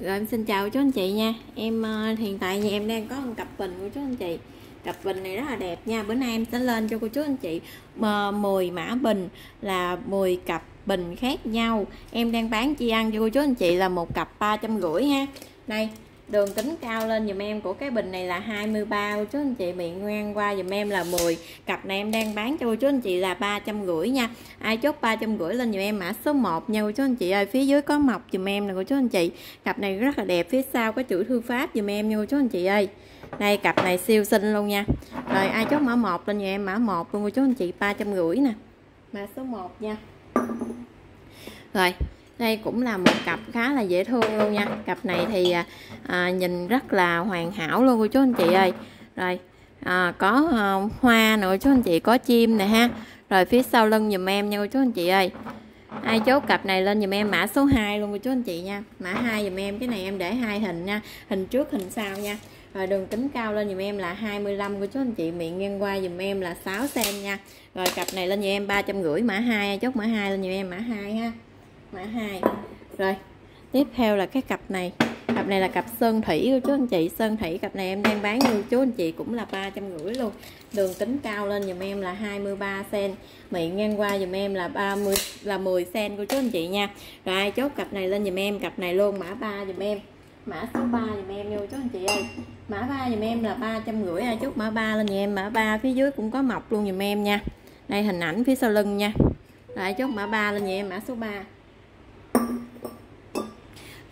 Rồi em xin chào chú anh chị nha. Em uh, hiện tại nhà em đang có một cặp bình của chú anh chị. Cặp bình này rất là đẹp nha. Bữa nay em sẽ lên cho cô chú anh chị mười 10 mã bình là 10 cặp bình khác nhau. Em đang bán chi ăn cho cô chú anh chị là một cặp ba trăm rưỡi ha. Đây đường kính cao lên dùm em của cái bình này là 23 cô chú anh chị miệng ngoan qua dùm em là 10 cặp này em đang bán cho cô chú anh chị là ba trăm rưỡi nha. Ai chốt ba trăm rưỡi lên dùm em mã số 1 nha cô chú anh chị ơi. Phía dưới có mọc dùm em nè cô chú anh chị. Cặp này rất là đẹp, phía sau có chữ thư pháp dùm em nha cô chú anh chị ơi. Đây, cặp này siêu xinh luôn nha. Rồi, ai chốt mã 1 lên dùm em mã 1 luôn cô chú anh chị ba trăm rưỡi nè. Mã số 1 nha. Rồi đây cũng là một cặp khá là dễ thương luôn nha. Cặp này thì à, à, nhìn rất là hoàn hảo luôn cô chú anh chị ơi. Rồi à, có à, hoa nữa chú anh chị có chim nè ha. Rồi phía sau lưng dùm em nha cô chú anh chị ơi. Ai chốt cặp này lên dùm em mã số 2 luôn cô chú anh chị nha. Mã 2 dùm em cái này em để hai hình nha. Hình trước hình sau nha. Rồi đường kính cao lên dùm em là 25 của chú anh chị miệng ngang qua dùm em là 6 cm nha. Rồi cặp này lên dùm em ba trăm rưỡi mã 2 chốt mã 2 lên dùm em mã 2 ha mã 2 rồi, tiếp theo là cái cặp này. Cặp này là cặp sơn thủy của chú anh chị. Sơn thủy cặp này em đang bán như chú anh chị cũng là ba trăm rưỡi luôn. Đường kính cao lên dùm em là 23 cm miệng ngang qua dùm em là 30 là 10 cm của chú anh chị nha. Rồi, ai chốt cặp này lên dùm em, cặp này luôn. Mã 3 dùm em. Mã số 3 dùm em vô chú anh chị ơi. Mã 3 dùm em là ba trăm rưỡi. Ai chốt mã 3 lên dùm em, mã 3 phía dưới cũng có mọc luôn dùm em nha. Đây, hình ảnh phía sau lưng nha. Rồi, ai chốt mã 3 lên dùm em, mã số 3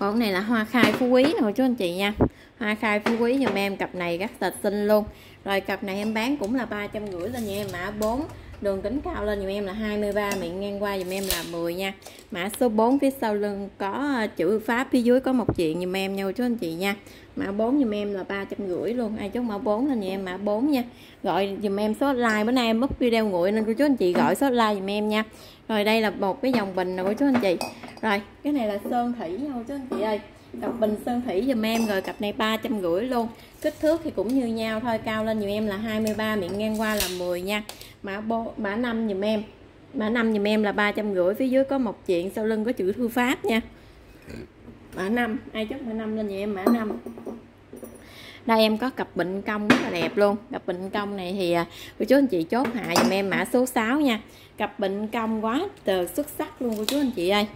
còn này là hoa khai phú quý nè chú anh chị nha. Hoa khai phú quý dùm em, cặp này rất là xinh luôn. Rồi cặp này em bán cũng là ba trăm rưỡi lên nha em, mã 4 đường kính cao lên dùm em là 23 miệng ngang qua dùm em là 10 nha. Mã số 4 phía sau lưng có ờ, chữ pháp, phía dưới có một chuyện dùm em nha chú anh chị nha. Mã 4 dùm em là ba trăm rưỡi luôn. Ai chốt mã 4 lên giùm em, mã 4 nha. Gọi dùm em số like bữa nay em mất video nguội nên cô chú anh chị gọi số like dùm em nha. Rồi đây là một cái dòng bình nè, cô chú anh chị rồi, cái này là sơn thủy nhau chứ anh chị ơi? Cặp bình sơn thủy giùm em, rồi cặp này ba trăm rưỡi luôn. Kích thước thì cũng như nhau thôi, cao lên giùm em là 23 miệng ngang qua là 10 nha. Mã bô, mã năm giùm em. Mã năm giùm em là ba trăm rưỡi, phía dưới có một chuyện sau lưng có chữ thư pháp nha. Mã năm, ai chốt mã năm lên giùm em, mã năm. Đây, em có cặp bệnh công rất là đẹp luôn. Cặp bệnh công này thì à, cô chú anh chị chốt hạ giùm em mã số 6 nha. Cặp bệnh công quá từ xuất sắc luôn, cô chú anh chị ơi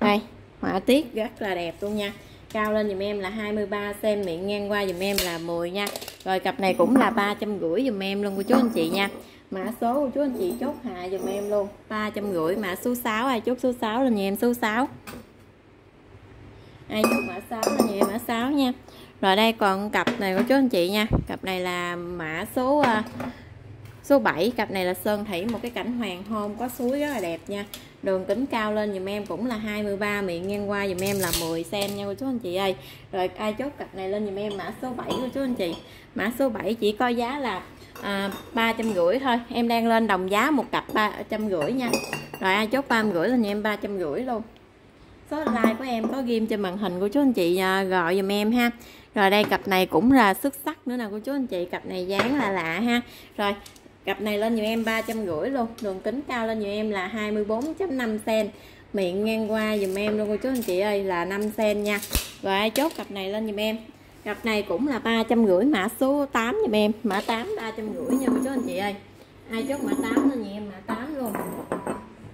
đây họa tiết rất là đẹp luôn nha. Cao lên dùm em là 23 cm miệng ngang qua dùm em là 10 nha. Rồi cặp này cũng là ba trăm rưỡi dùm em luôn cô chú anh chị nha. Mã số của chú anh chị chốt hạ dùm em luôn. ba trăm rưỡi mã số 6 ai chốt số 6 là nhà em số 6 ai chốt mã 6 là nhà em mã 6 nha. Rồi đây còn cặp này của chú anh chị nha. Cặp này là mã số uh, số 7 cặp này là sơn thủy một cái cảnh hoàng hôn có suối rất là đẹp nha. Đường kính cao lên dùm em cũng là 23 miệng ngang qua dùm em là 10 cm nha cô chú anh chị ơi. Rồi ai chốt cặp này lên dùm em mã số 7 cô chú anh chị. Mã số 7 chỉ có giá là à, ba trăm rưỡi thôi. Em đang lên đồng giá một cặp ba trăm rưỡi nha. Rồi ai chốt ba rưỡi dùm em ba trăm rưỡi luôn. Số like của em có ghim trên màn hình của chú anh chị à, gọi dùm em ha. Rồi đây cặp này cũng là xuất sắc nữa nè cô chú anh chị. Cặp này dáng là lạ ha. Rồi cặp này lên nhiều em ba trăm rưỡi luôn. Đường kính cao lên nhiều em là 24.5 cm miệng ngang qua dùm em luôn cô chú anh chị ơi, là 5 cm nha. Rồi ai chốt cặp này lên dùm em. Cặp này cũng là ba trăm rưỡi, mã số 8 dùm em. Mã 8 ba trăm rưỡi nha cô chú anh chị ơi. Ai chốt mã 8 lên dùm em, mã 8 luôn.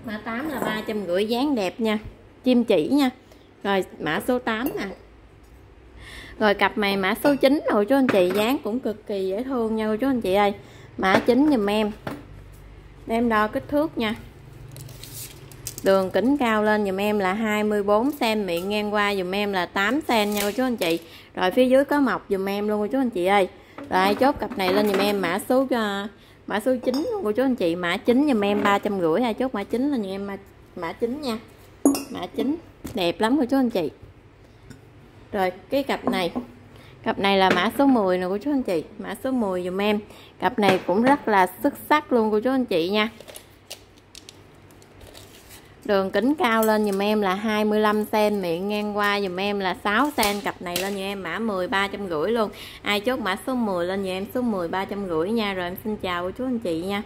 Mã 8 là ba trăm rưỡi, dáng đẹp nha. Chim chỉ nha. Rồi, mã số 8 nè. Rồi, cặp này mã số 9 rồi chú anh chị. Dáng cũng cực kỳ dễ thương nha cô chú anh chị ơi mã 9 dùm em. Em đo kích thước nha. Đường kính cao lên dùm em là 24 cm miệng ngang qua dùm em là 8 cm nha cô chú anh chị. Rồi phía dưới có mọc dùm em luôn cô chú anh chị ơi. Rồi chốt cặp này lên dùm em mã số uh, mã số 9 luôn cô chú anh chị. Mã 9 dùm em 350 ha chốt mã 9 lên dùm em mã, mã 9 nha. Mã 9 đẹp lắm cô chú anh chị. Rồi cái cặp này cặp này là mã số 10 nè cô chú anh chị, mã số 10 dùm em. Cặp này cũng rất là xuất sắc luôn cô chú anh chị nha. Đường kính cao lên dùm em là 25 cm miệng ngang qua dùm em là 6 cm cặp này lên dùm em mã 10 350 luôn. Ai chốt mã số 10 lên dùm em số 10 350 nha, rồi em xin chào cô chú anh chị nha.